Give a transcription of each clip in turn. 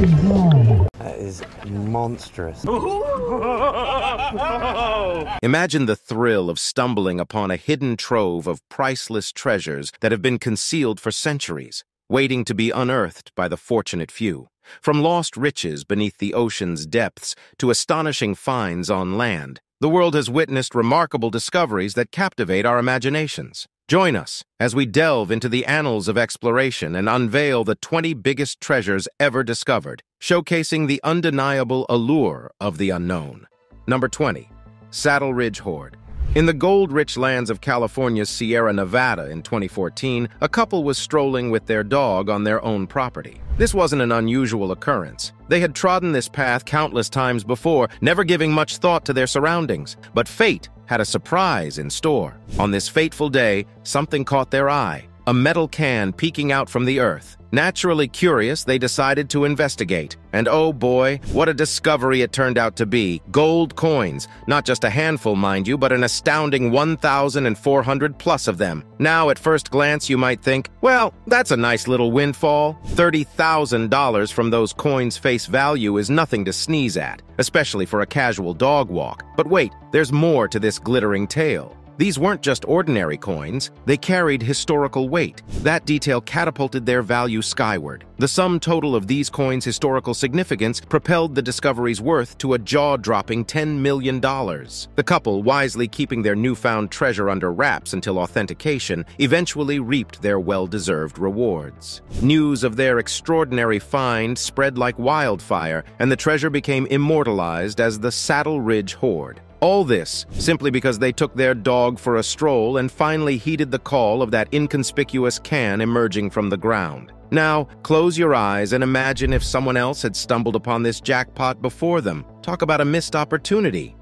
That is monstrous. Imagine the thrill of stumbling upon a hidden trove of priceless treasures that have been concealed for centuries, waiting to be unearthed by the fortunate few. From lost riches beneath the ocean's depths to astonishing finds on land, the world has witnessed remarkable discoveries that captivate our imaginations. Join us as we delve into the annals of exploration and unveil the 20 biggest treasures ever discovered, showcasing the undeniable allure of the unknown. Number 20. Saddle Ridge Hoard. In the gold-rich lands of California's Sierra Nevada in 2014, a couple was strolling with their dog on their own property. This wasn't an unusual occurrence. They had trodden this path countless times before, never giving much thought to their surroundings. But fate had a surprise in store. On this fateful day, something caught their eye, a metal can peeking out from the earth. Naturally curious, they decided to investigate. And oh boy, what a discovery it turned out to be. Gold coins. Not just a handful, mind you, but an astounding 1,400 plus of them. Now, at first glance, you might think, well, that's a nice little windfall. $30,000 from those coins' face value is nothing to sneeze at, especially for a casual dog walk. But wait, there's more to this glittering tale. These weren't just ordinary coins, they carried historical weight. That detail catapulted their value skyward. The sum total of these coins' historical significance propelled the discovery's worth to a jaw-dropping $10 million. The couple, wisely keeping their newfound treasure under wraps until authentication, eventually reaped their well-deserved rewards. News of their extraordinary find spread like wildfire, and the treasure became immortalized as the Saddle Ridge Hoard. All this simply because they took their dog for a stroll and finally heeded the call of that inconspicuous can emerging from the ground. Now, close your eyes and imagine if someone else had stumbled upon this jackpot before them. Talk about a missed opportunity.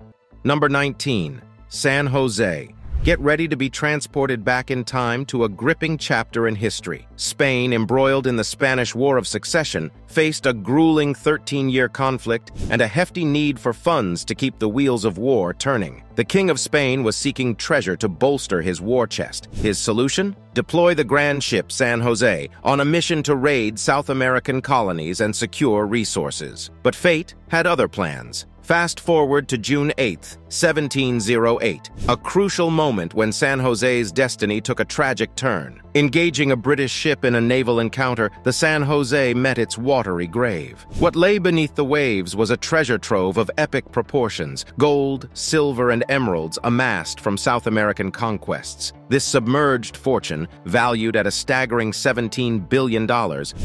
Number 19. San Jose. Get ready to be transported back in time to a gripping chapter in history. Spain, embroiled in the Spanish War of Succession, faced a grueling 13-year conflict and a hefty need for funds to keep the wheels of war turning. The King of Spain was seeking treasure to bolster his war chest. His solution? Deploy the grand ship San Jose on a mission to raid South American colonies and secure resources. But fate had other plans. Fast forward to June 8, 1708, a crucial moment when San Jose's destiny took a tragic turn. Engaging a British ship in a naval encounter, the San Jose met its watery grave. What lay beneath the waves was a treasure trove of epic proportions, gold, silver, and emeralds amassed from South American conquests. This submerged fortune, valued at a staggering $17 billion,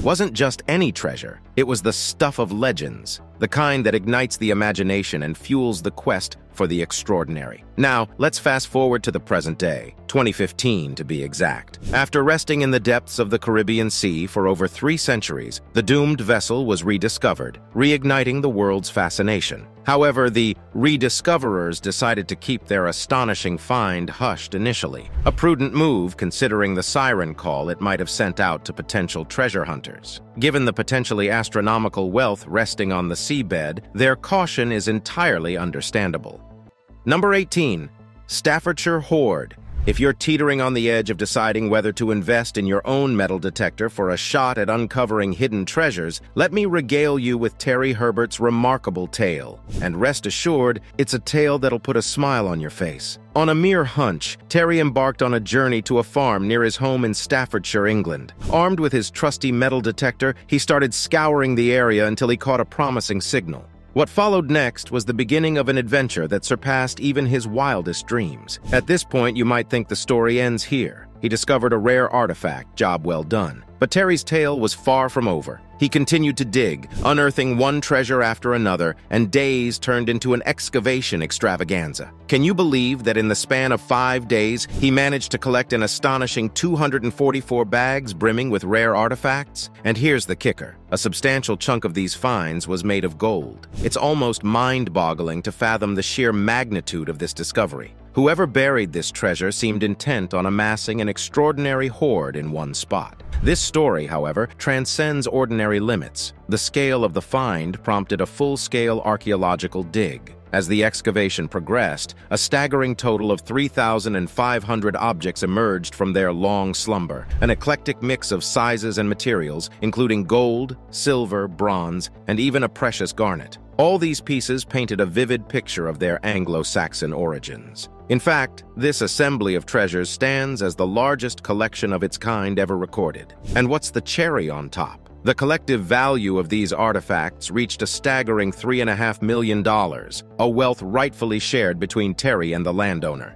wasn't just any treasure. It was the stuff of legends, the kind that ignites the imagination and fuels the quest for the extraordinary. Now, let's fast forward to the present day, 2015 to be exact. After resting in the depths of the Caribbean Sea for over three centuries, the doomed vessel was rediscovered, reigniting the world's fascination. However, the rediscoverers decided to keep their astonishing find hushed initially, a prudent move considering the siren call it might have sent out to potential treasure hunters. Given the potentially astronomical wealth resting on the seabed, their caution is entirely understandable. Number 18. Staffordshire Hoard. If you're teetering on the edge of deciding whether to invest in your own metal detector for a shot at uncovering hidden treasures, let me regale you with Terry Herbert's remarkable tale. And rest assured, it's a tale that'll put a smile on your face. On a mere hunch, Terry embarked on a journey to a farm near his home in Staffordshire, England. Armed with his trusty metal detector, he started scouring the area until he caught a promising signal. What followed next was the beginning of an adventure that surpassed even his wildest dreams. At this point, you might think the story ends here. He discovered a rare artifact, job well done. But Terry's tale was far from over. He continued to dig, unearthing one treasure after another, and days turned into an excavation extravaganza. Can you believe that in the span of five days, he managed to collect an astonishing 244 bags brimming with rare artifacts? And here's the kicker. A substantial chunk of these finds was made of gold. It's almost mind-boggling to fathom the sheer magnitude of this discovery. Whoever buried this treasure seemed intent on amassing an extraordinary hoard in one spot. This story, however, transcends ordinary limits. The scale of the find prompted a full-scale archaeological dig. As the excavation progressed, a staggering total of 3,500 objects emerged from their long slumber, an eclectic mix of sizes and materials, including gold, silver, bronze, and even a precious garnet. All these pieces painted a vivid picture of their Anglo-Saxon origins. In fact, this assembly of treasures stands as the largest collection of its kind ever recorded. And what's the cherry on top? The collective value of these artifacts reached a staggering $3.5 million, a wealth rightfully shared between Terry and the landowner.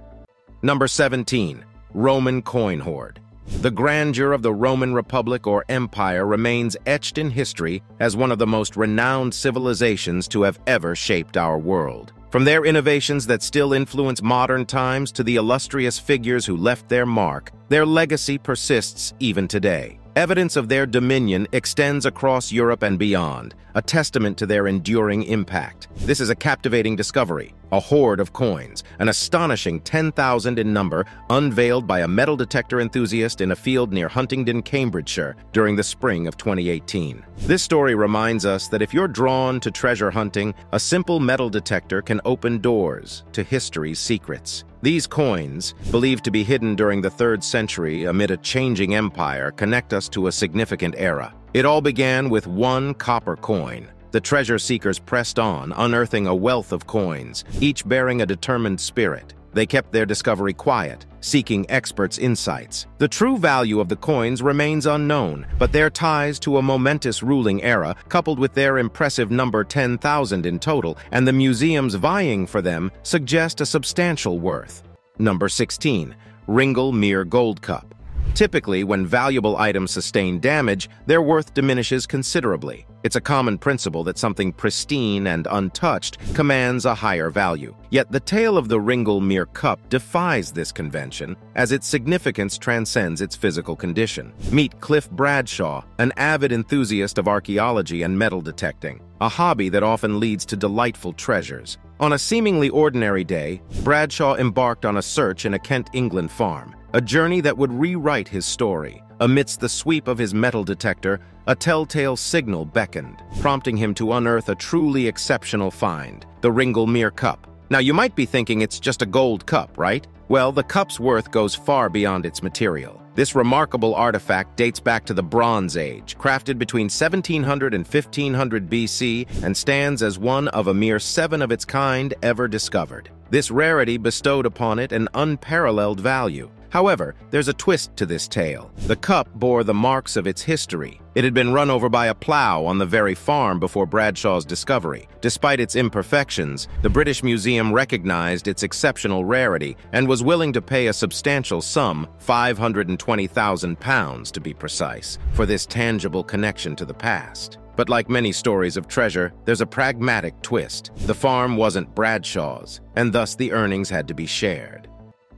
Number 17. Roman Coin Hoard the grandeur of the Roman Republic or Empire remains etched in history as one of the most renowned civilizations to have ever shaped our world. From their innovations that still influence modern times to the illustrious figures who left their mark, their legacy persists even today. Evidence of their dominion extends across Europe and beyond, a testament to their enduring impact. This is a captivating discovery, a hoard of coins, an astonishing 10,000 in number, unveiled by a metal detector enthusiast in a field near Huntingdon, Cambridgeshire, during the spring of 2018. This story reminds us that if you're drawn to treasure hunting, a simple metal detector can open doors to history's secrets. These coins, believed to be hidden during the 3rd century amid a changing empire, connect us to a significant era. It all began with one copper coin. The treasure seekers pressed on, unearthing a wealth of coins, each bearing a determined spirit. They kept their discovery quiet, seeking experts' insights. The true value of the coins remains unknown, but their ties to a momentous ruling era, coupled with their impressive number 10,000 in total, and the museums vying for them, suggest a substantial worth. Number 16. Ringlemere Gold Cup. Typically, when valuable items sustain damage, their worth diminishes considerably. It's a common principle that something pristine and untouched commands a higher value. Yet the tale of the Ringlemere cup defies this convention, as its significance transcends its physical condition. Meet Cliff Bradshaw, an avid enthusiast of archaeology and metal detecting, a hobby that often leads to delightful treasures. On a seemingly ordinary day, Bradshaw embarked on a search in a Kent, England farm a journey that would rewrite his story. Amidst the sweep of his metal detector, a telltale signal beckoned, prompting him to unearth a truly exceptional find, the Ringlemere Cup. Now, you might be thinking it's just a gold cup, right? Well, the cup's worth goes far beyond its material. This remarkable artifact dates back to the Bronze Age, crafted between 1700 and 1500 BC, and stands as one of a mere seven of its kind ever discovered. This rarity bestowed upon it an unparalleled value, However, there's a twist to this tale. The cup bore the marks of its history. It had been run over by a plow on the very farm before Bradshaw's discovery. Despite its imperfections, the British Museum recognized its exceptional rarity and was willing to pay a substantial sum, £520,000 to be precise, for this tangible connection to the past. But like many stories of treasure, there's a pragmatic twist. The farm wasn't Bradshaw's, and thus the earnings had to be shared.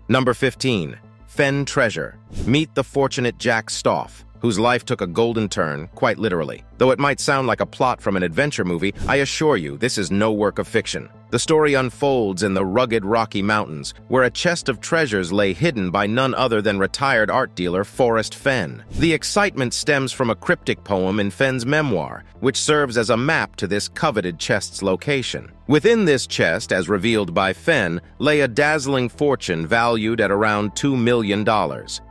Number 15. Fenn Treasure. Meet the fortunate Jack Stoff, whose life took a golden turn, quite literally. Though it might sound like a plot from an adventure movie, I assure you this is no work of fiction. The story unfolds in the rugged Rocky Mountains, where a chest of treasures lay hidden by none other than retired art dealer Forrest Fenn. The excitement stems from a cryptic poem in Fenn's memoir, which serves as a map to this coveted chest's location. Within this chest, as revealed by Fenn, lay a dazzling fortune valued at around $2 million.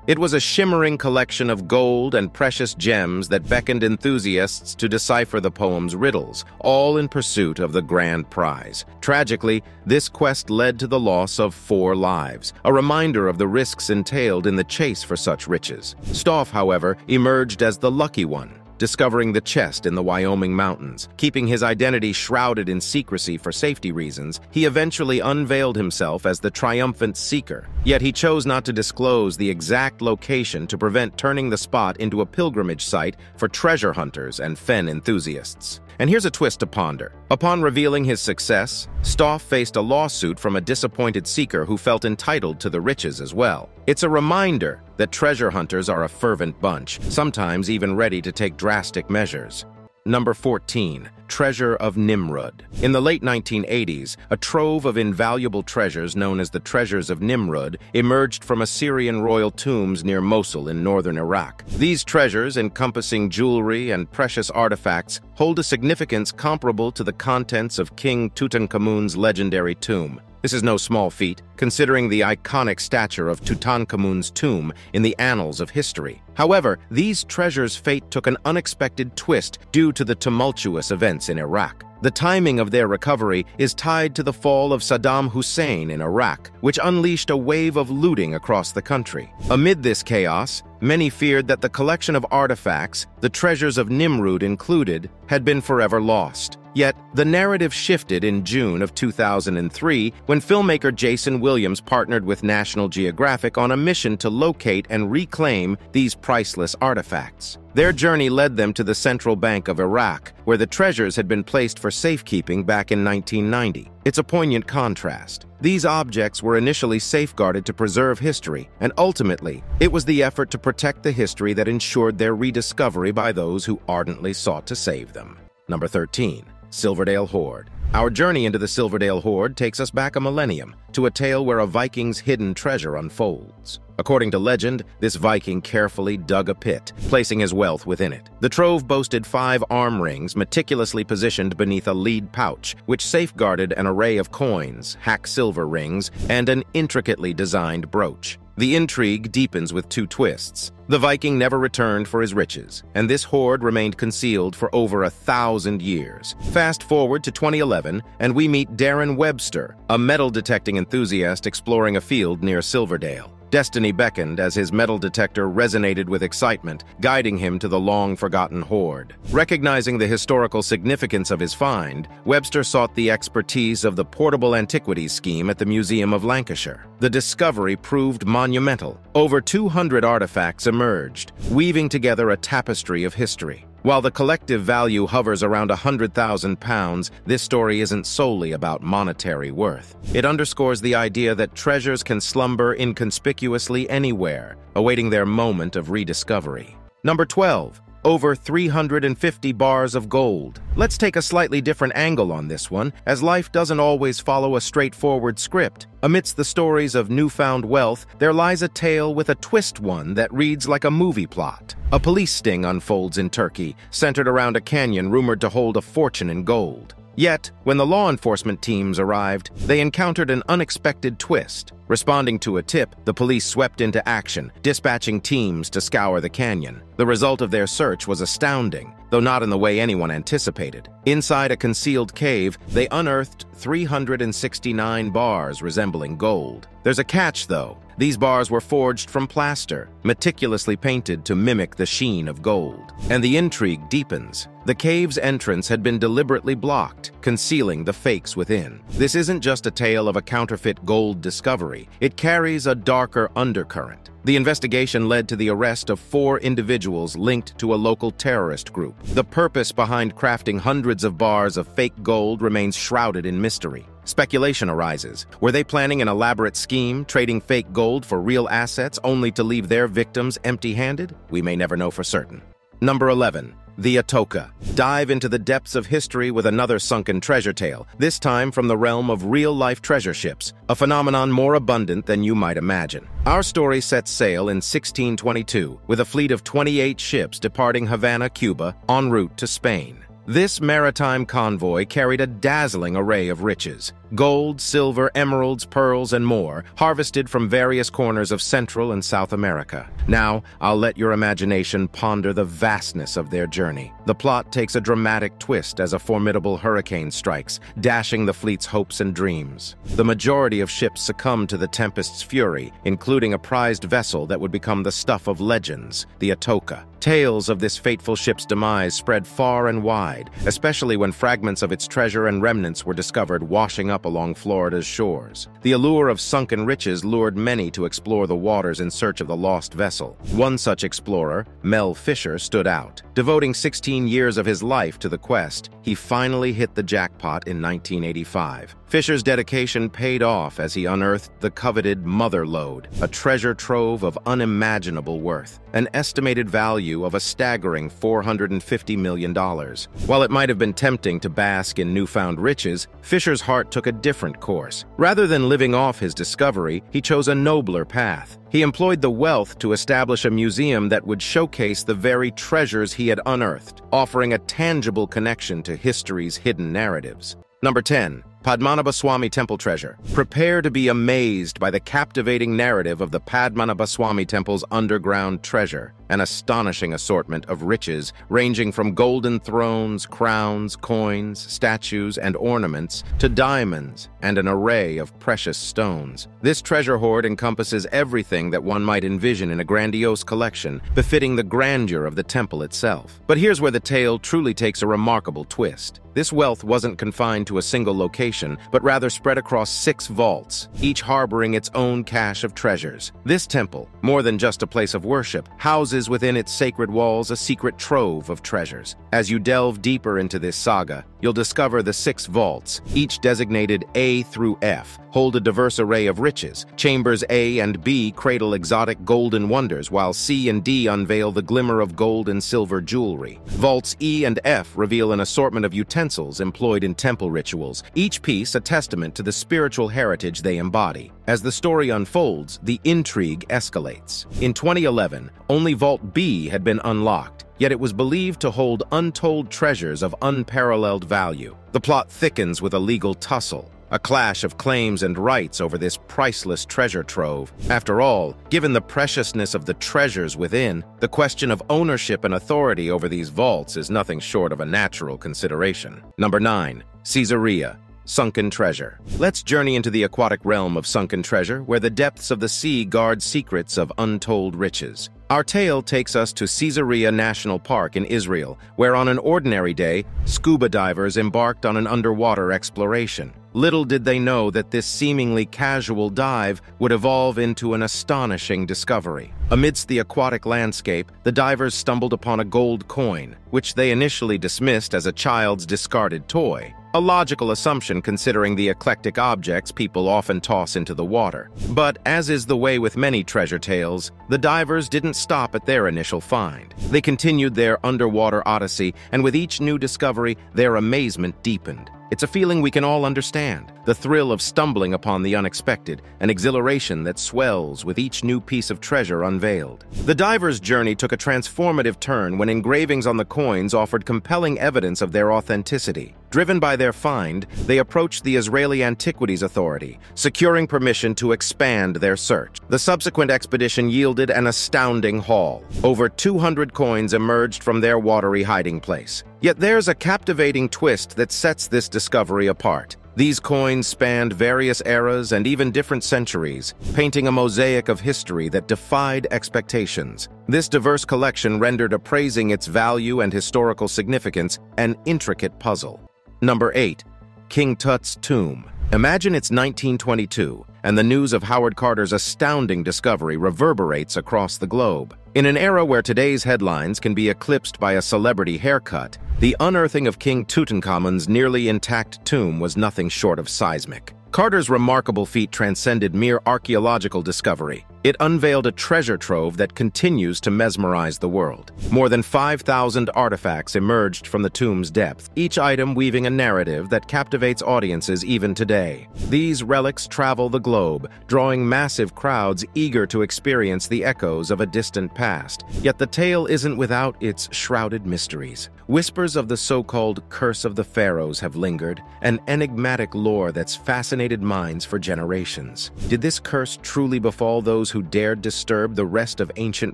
It was a shimmering collection of gold and precious gems that beckoned enthusiasts to decipher the poem's riddles, all in pursuit of the grand prize. Tragically, this quest led to the loss of four lives, a reminder of the risks entailed in the chase for such riches. Stoff, however, emerged as the lucky one, discovering the chest in the Wyoming mountains. Keeping his identity shrouded in secrecy for safety reasons, he eventually unveiled himself as the triumphant seeker. Yet he chose not to disclose the exact location to prevent turning the spot into a pilgrimage site for treasure hunters and Fenn enthusiasts. And here's a twist to ponder. Upon revealing his success, Stoff faced a lawsuit from a disappointed seeker who felt entitled to the riches as well. It's a reminder that treasure hunters are a fervent bunch, sometimes even ready to take drastic measures. Number 14. Treasure of Nimrud. In the late 1980s, a trove of invaluable treasures known as the Treasures of Nimrud emerged from Assyrian royal tombs near Mosul in northern Iraq. These treasures, encompassing jewelry and precious artifacts, hold a significance comparable to the contents of King Tutankhamun's legendary tomb. This is no small feat, considering the iconic stature of Tutankhamun's tomb in the annals of history. However, these treasures' fate took an unexpected twist due to the tumultuous events in Iraq. The timing of their recovery is tied to the fall of Saddam Hussein in Iraq, which unleashed a wave of looting across the country. Amid this chaos, many feared that the collection of artifacts, the treasures of Nimrud included, had been forever lost. Yet, the narrative shifted in June of 2003 when filmmaker Jason Williams partnered with National Geographic on a mission to locate and reclaim these priceless artifacts. Their journey led them to the Central Bank of Iraq, where the treasures had been placed for safekeeping back in 1990. It's a poignant contrast. These objects were initially safeguarded to preserve history, and ultimately, it was the effort to protect the history that ensured their rediscovery by those who ardently sought to save them. Number 13. Silverdale Hoard. Our journey into the Silverdale Hoard takes us back a millennium to a tale where a Viking's hidden treasure unfolds. According to legend, this Viking carefully dug a pit, placing his wealth within it. The trove boasted five arm rings meticulously positioned beneath a lead pouch, which safeguarded an array of coins, hack silver rings, and an intricately designed brooch. The intrigue deepens with two twists. The Viking never returned for his riches, and this hoard remained concealed for over a thousand years. Fast forward to 2011, and we meet Darren Webster, a metal detecting enthusiast exploring a field near Silverdale. Destiny beckoned as his metal detector resonated with excitement, guiding him to the long-forgotten hoard. Recognizing the historical significance of his find, Webster sought the expertise of the Portable Antiquities Scheme at the Museum of Lancashire. The discovery proved monumental. Over 200 artifacts emerged, weaving together a tapestry of history. While the collective value hovers around £100,000, this story isn't solely about monetary worth. It underscores the idea that treasures can slumber inconspicuously anywhere, awaiting their moment of rediscovery. Number 12 over 350 bars of gold. Let's take a slightly different angle on this one, as life doesn't always follow a straightforward script. Amidst the stories of newfound wealth, there lies a tale with a twist one that reads like a movie plot. A police sting unfolds in Turkey, centered around a canyon rumored to hold a fortune in gold. Yet, when the law enforcement teams arrived, they encountered an unexpected twist. Responding to a tip, the police swept into action, dispatching teams to scour the canyon. The result of their search was astounding, though not in the way anyone anticipated. Inside a concealed cave, they unearthed 369 bars resembling gold. There's a catch, though. These bars were forged from plaster, meticulously painted to mimic the sheen of gold. And the intrigue deepens. The cave's entrance had been deliberately blocked, concealing the fakes within. This isn't just a tale of a counterfeit gold discovery. It carries a darker undercurrent. The investigation led to the arrest of four individuals linked to a local terrorist group. The purpose behind crafting hundreds of bars of fake gold remains shrouded in mystery. Speculation arises. Were they planning an elaborate scheme, trading fake gold for real assets only to leave their victims empty-handed? We may never know for certain. Number 11. The Atoka. Dive into the depths of history with another sunken treasure tale, this time from the realm of real-life treasure ships, a phenomenon more abundant than you might imagine. Our story sets sail in 1622 with a fleet of 28 ships departing Havana, Cuba, en route to Spain. This maritime convoy carried a dazzling array of riches gold, silver, emeralds, pearls, and more, harvested from various corners of Central and South America. Now, I'll let your imagination ponder the vastness of their journey. The plot takes a dramatic twist as a formidable hurricane strikes, dashing the fleet's hopes and dreams. The majority of ships succumb to the tempest's fury, including a prized vessel that would become the stuff of legends, the Atoka. Tales of this fateful ship's demise spread far and wide, especially when fragments of its treasure and remnants were discovered washing up along Florida's shores. The allure of sunken riches lured many to explore the waters in search of the lost vessel. One such explorer, Mel Fisher, stood out. Devoting 16 years of his life to the quest, he finally hit the jackpot in 1985. Fisher's dedication paid off as he unearthed the coveted Mother Lode, a treasure trove of unimaginable worth, an estimated value of a staggering $450 million. While it might have been tempting to bask in newfound riches, Fisher's heart took a different course. Rather than living off his discovery, he chose a nobler path. He employed the wealth to establish a museum that would showcase the very treasures he had unearthed, offering a tangible connection to history's hidden narratives. Number 10. Padmanabhaswamy Temple Treasure. Prepare to be amazed by the captivating narrative of the Padmanabhaswamy Temple's underground treasure, an astonishing assortment of riches ranging from golden thrones, crowns, coins, statues, and ornaments to diamonds and an array of precious stones. This treasure hoard encompasses everything that one might envision in a grandiose collection, befitting the grandeur of the temple itself. But here's where the tale truly takes a remarkable twist. This wealth wasn't confined to a single location, but rather spread across six vaults, each harboring its own cache of treasures. This temple, more than just a place of worship, houses within its sacred walls a secret trove of treasures. As you delve deeper into this saga, you'll discover the six vaults, each designated A through F, hold a diverse array of riches. Chambers A and B cradle exotic golden wonders, while C and D unveil the glimmer of gold and silver jewelry. Vaults E and F reveal an assortment of utensils employed in temple rituals, each piece a testament to the spiritual heritage they embody. As the story unfolds, the intrigue escalates. In 2011, only Vault B had been unlocked, yet it was believed to hold untold treasures of unparalleled value. The plot thickens with a legal tussle, a clash of claims and rights over this priceless treasure trove. After all, given the preciousness of the treasures within, the question of ownership and authority over these vaults is nothing short of a natural consideration. Number 9. Caesarea. Sunken Treasure. Let's journey into the aquatic realm of sunken treasure, where the depths of the sea guard secrets of untold riches. Our tale takes us to Caesarea National Park in Israel, where on an ordinary day, scuba divers embarked on an underwater exploration. Little did they know that this seemingly casual dive would evolve into an astonishing discovery. Amidst the aquatic landscape, the divers stumbled upon a gold coin, which they initially dismissed as a child's discarded toy. A logical assumption considering the eclectic objects people often toss into the water. But as is the way with many treasure tales, the divers didn't stop at their initial find. They continued their underwater odyssey, and with each new discovery, their amazement deepened. It's a feeling we can all understand, the thrill of stumbling upon the unexpected, an exhilaration that swells with each new piece of treasure unveiled. The diver's journey took a transformative turn when engravings on the coins offered compelling evidence of their authenticity. Driven by their find, they approached the Israeli Antiquities Authority, securing permission to expand their search. The subsequent expedition yielded an astounding haul. Over 200 coins emerged from their watery hiding place. Yet there's a captivating twist that sets this discovery apart. These coins spanned various eras and even different centuries, painting a mosaic of history that defied expectations. This diverse collection rendered appraising its value and historical significance an intricate puzzle. Number 8. King Tut's Tomb. Imagine it's 1922, and the news of Howard Carter's astounding discovery reverberates across the globe. In an era where today's headlines can be eclipsed by a celebrity haircut, the unearthing of King Tutankhamun's nearly intact tomb was nothing short of seismic. Carter's remarkable feat transcended mere archaeological discovery. It unveiled a treasure trove that continues to mesmerize the world. More than 5,000 artifacts emerged from the tomb's depth, each item weaving a narrative that captivates audiences even today. These relics travel the globe, drawing massive crowds eager to experience the echoes of a distant past. Yet the tale isn't without its shrouded mysteries. Whispers of the so-called Curse of the Pharaohs have lingered, an enigmatic lore that's fascinated minds for generations. Did this curse truly befall those who dared disturb the rest of ancient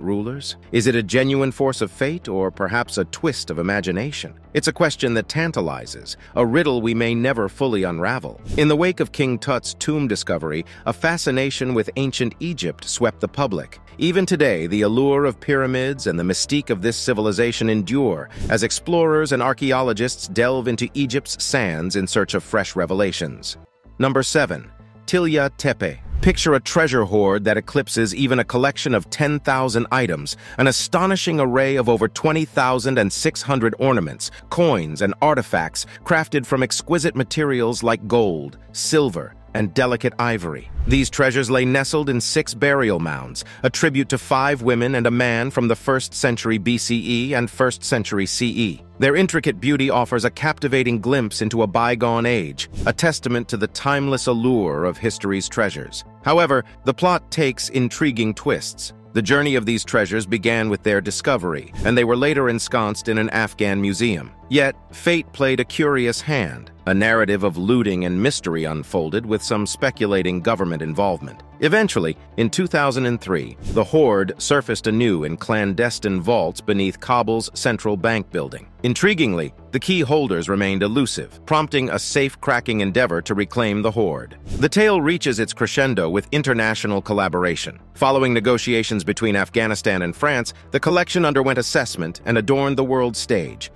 rulers? Is it a genuine force of fate or perhaps a twist of imagination? It's a question that tantalizes, a riddle we may never fully unravel. In the wake of King Tut's tomb discovery, a fascination with ancient Egypt swept the public. Even today, the allure of pyramids and the mystique of this civilization endure as explorers and archaeologists delve into Egypt's sands in search of fresh revelations. Number 7. Tilla Tepe. Picture a treasure hoard that eclipses even a collection of 10,000 items, an astonishing array of over 20,600 ornaments, coins, and artifacts crafted from exquisite materials like gold, silver, and delicate ivory. These treasures lay nestled in six burial mounds, a tribute to five women and a man from the 1st century BCE and 1st century CE. Their intricate beauty offers a captivating glimpse into a bygone age, a testament to the timeless allure of history's treasures. However, the plot takes intriguing twists. The journey of these treasures began with their discovery, and they were later ensconced in an Afghan museum. Yet, fate played a curious hand. A narrative of looting and mystery unfolded with some speculating government involvement. Eventually, in 2003, the hoard surfaced anew in clandestine vaults beneath Kabul's central bank building. Intriguingly, the key holders remained elusive, prompting a safe-cracking endeavor to reclaim the hoard. The tale reaches its crescendo with international collaboration. Following negotiations between Afghanistan and France, the collection underwent assessment and adorned the world stage,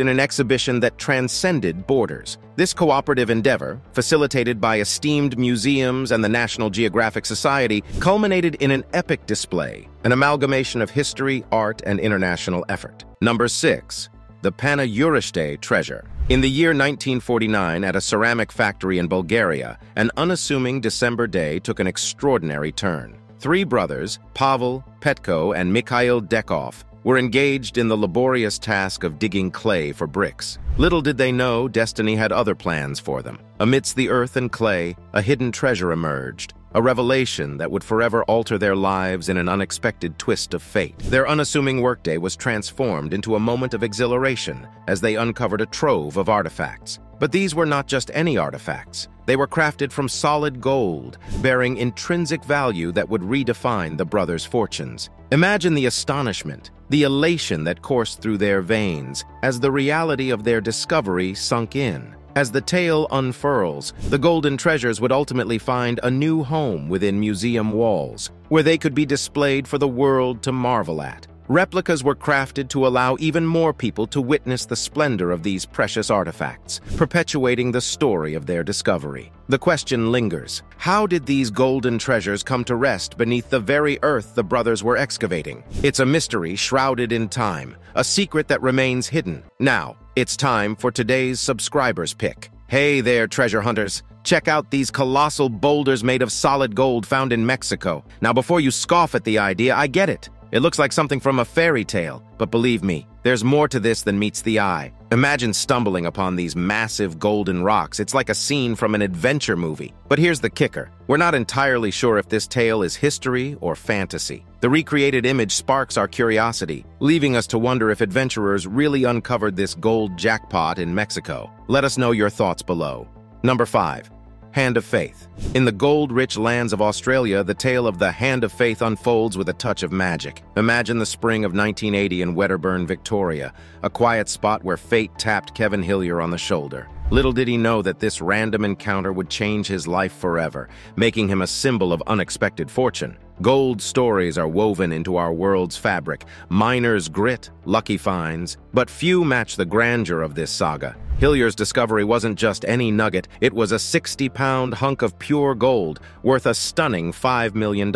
in an exhibition that transcended borders. This cooperative endeavor, facilitated by esteemed museums and the National Geographic Society, culminated in an epic display, an amalgamation of history, art, and international effort. Number 6. The Panagyurishte Treasure. In the year 1949, at a ceramic factory in Bulgaria, an unassuming December day took an extraordinary turn. Three brothers, Pavel, Petko, and Mikhail Dekov, were engaged in the laborious task of digging clay for bricks. Little did they know destiny had other plans for them. Amidst the earth and clay, a hidden treasure emerged, a revelation that would forever alter their lives in an unexpected twist of fate. Their unassuming workday was transformed into a moment of exhilaration as they uncovered a trove of artifacts. But these were not just any artifacts. They were crafted from solid gold, bearing intrinsic value that would redefine the brothers' fortunes. Imagine the astonishment, the elation that coursed through their veins as the reality of their discovery sunk in. As the tale unfurls, the golden treasures would ultimately find a new home within museum walls, where they could be displayed for the world to marvel at. Replicas were crafted to allow even more people to witness the splendor of these precious artifacts, perpetuating the story of their discovery. The question lingers, how did these golden treasures come to rest beneath the very earth the brothers were excavating? It's a mystery shrouded in time, a secret that remains hidden. Now, it's time for today's subscribers pick. Hey there, treasure hunters. Check out these colossal boulders made of solid gold found in Mexico. Now, before you scoff at the idea, I get it. It looks like something from a fairy tale, but believe me, there's more to this than meets the eye. Imagine stumbling upon these massive golden rocks. It's like a scene from an adventure movie. But here's the kicker. We're not entirely sure if this tale is history or fantasy. The recreated image sparks our curiosity, leaving us to wonder if adventurers really uncovered this gold jackpot in Mexico. Let us know your thoughts below. Number 5. Hand of Faith. In the gold-rich lands of Australia, the tale of the Hand of Faith unfolds with a touch of magic. Imagine the spring of 1980 in Wedderburn, Victoria, a quiet spot where fate tapped Kevin Hillier on the shoulder. Little did he know that this random encounter would change his life forever, making him a symbol of unexpected fortune. Gold stories are woven into our world's fabric, miners' grit, lucky finds, but few match the grandeur of this saga. Hillier's discovery wasn't just any nugget, it was a 60-pound hunk of pure gold worth a stunning $5 million.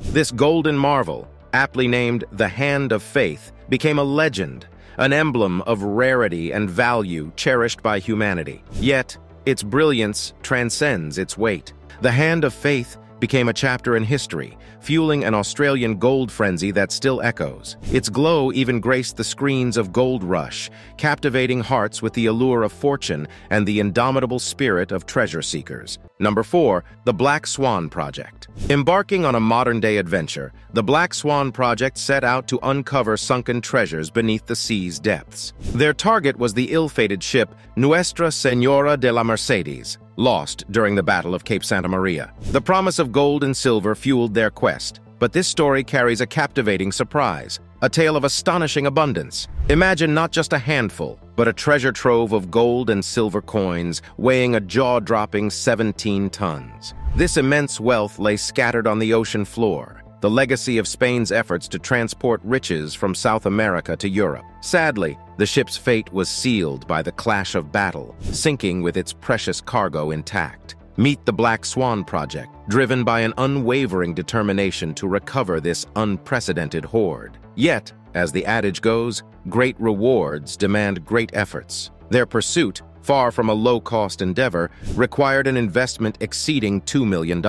This golden marvel, aptly named the Hand of Faith, became a legend, an emblem of rarity and value cherished by humanity. Yet, its brilliance transcends its weight. The Hand of Faith became a chapter in history, fueling an Australian gold frenzy that still echoes. Its glow even graced the screens of Gold Rush, captivating hearts with the allure of fortune and the indomitable spirit of treasure seekers. Number 4. The Black Swan Project Embarking on a modern-day adventure, the Black Swan Project set out to uncover sunken treasures beneath the sea's depths. Their target was the ill-fated ship Nuestra Señora de la Mercedes, lost during the Battle of Cape Santa Maria. The promise of gold and silver fueled their quest, but this story carries a captivating surprise, a tale of astonishing abundance. Imagine not just a handful, but a treasure trove of gold and silver coins weighing a jaw-dropping 17 tons. This immense wealth lay scattered on the ocean floor, the legacy of Spain's efforts to transport riches from South America to Europe. Sadly, the ship's fate was sealed by the clash of battle, sinking with its precious cargo intact. Meet the Black Swan Project, driven by an unwavering determination to recover this unprecedented hoard. Yet, as the adage goes, great rewards demand great efforts. Their pursuit, far from a low-cost endeavor, required an investment exceeding $2 million.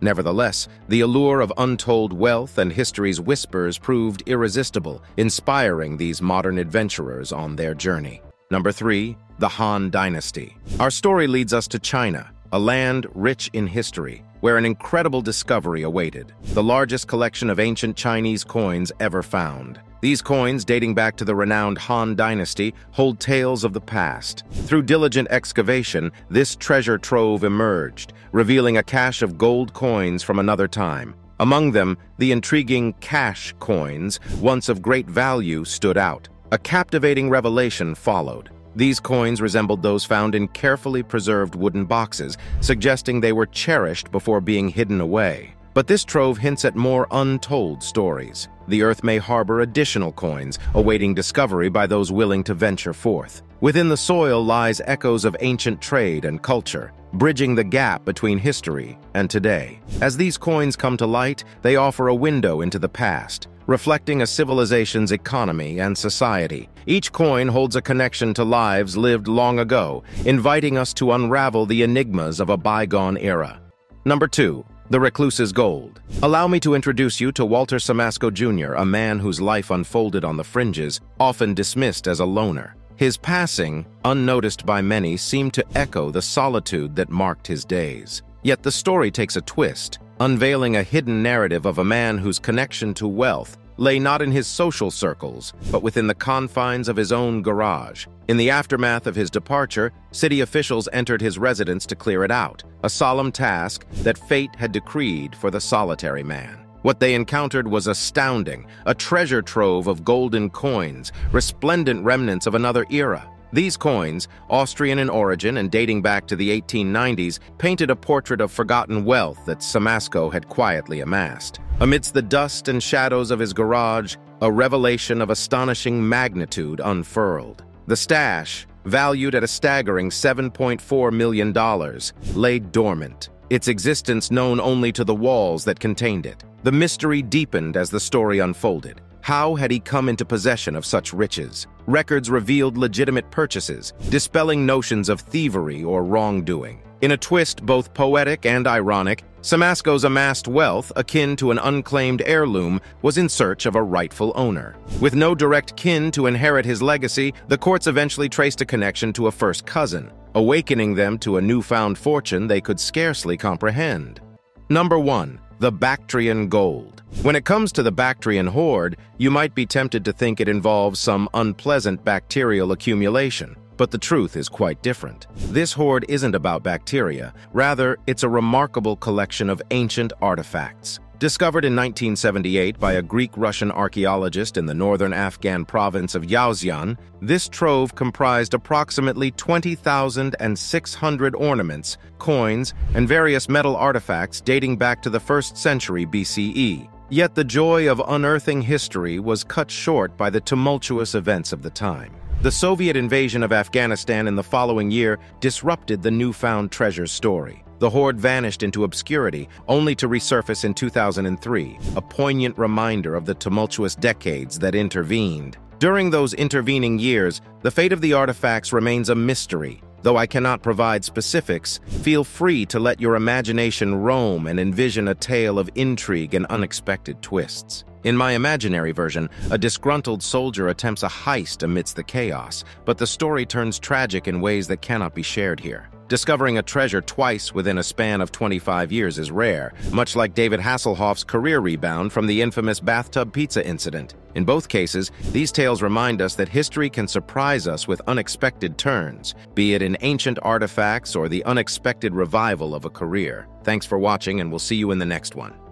Nevertheless, the allure of untold wealth and history's whispers proved irresistible, inspiring these modern adventurers on their journey. Number 3. The Han Dynasty. Our story leads us to China, a land rich in history, where an incredible discovery awaited, the largest collection of ancient Chinese coins ever found. These coins, dating back to the renowned Han Dynasty, hold tales of the past. Through diligent excavation, this treasure trove emerged, revealing a cache of gold coins from another time. Among them, the intriguing cash coins, once of great value, stood out. A captivating revelation followed. These coins resembled those found in carefully preserved wooden boxes, suggesting they were cherished before being hidden away. But this trove hints at more untold stories. The Earth may harbor additional coins, awaiting discovery by those willing to venture forth. Within the soil lies echoes of ancient trade and culture, bridging the gap between history and today. As these coins come to light, they offer a window into the past, reflecting a civilization's economy and society. Each coin holds a connection to lives lived long ago, inviting us to unravel the enigmas of a bygone era. Number 2. The Recluse's Gold. Allow me to introduce you to Walter Samaszko Jr., a man whose life unfolded on the fringes, often dismissed as a loner. His passing, unnoticed by many, seemed to echo the solitude that marked his days. Yet the story takes a twist, unveiling a hidden narrative of a man whose connection to wealth lay not in his social circles, but within the confines of his own garage. In the aftermath of his departure, city officials entered his residence to clear it out, a solemn task that fate had decreed for the solitary man. What they encountered was astounding, a treasure trove of golden coins, resplendent remnants of another era. These coins, Austrian in origin and dating back to the 1890s, painted a portrait of forgotten wealth that Samaszko had quietly amassed. Amidst the dust and shadows of his garage, a revelation of astonishing magnitude unfurled. The stash, valued at a staggering $7.4 million, lay dormant, its existence known only to the walls that contained it. The mystery deepened as the story unfolded. How had he come into possession of such riches? Records revealed legitimate purchases, dispelling notions of thievery or wrongdoing. In a twist both poetic and ironic, Samaszko's amassed wealth, akin to an unclaimed heirloom, was in search of a rightful owner. With no direct kin to inherit his legacy, the courts eventually traced a connection to a first cousin, awakening them to a newfound fortune they could scarcely comprehend. Number 1. The Bactrian Gold when it comes to the Bactrian hoard, you might be tempted to think it involves some unpleasant bacterial accumulation. But the truth is quite different. This hoard isn't about bacteria. Rather, it's a remarkable collection of ancient artifacts. Discovered in 1978 by a Greek-Russian archaeologist in the northern Afghan province of Jowzjan, this trove comprised approximately 20,600 ornaments, coins, and various metal artifacts dating back to the 1st century BCE. Yet the joy of unearthing history was cut short by the tumultuous events of the time. The Soviet invasion of Afghanistan in the following year disrupted the newfound treasure story. The hoard vanished into obscurity, only to resurface in 2003, a poignant reminder of the tumultuous decades that intervened. During those intervening years, the fate of the artifacts remains a mystery, Though I cannot provide specifics, feel free to let your imagination roam and envision a tale of intrigue and unexpected twists. In my imaginary version, a disgruntled soldier attempts a heist amidst the chaos, but the story turns tragic in ways that cannot be shared here. Discovering a treasure twice within a span of 25 years is rare, much like David Hasselhoff's career rebound from the infamous bathtub pizza incident. In both cases, these tales remind us that history can surprise us with unexpected turns, be it in ancient artifacts or the unexpected revival of a career. Thanks for watching and we'll see you in the next one.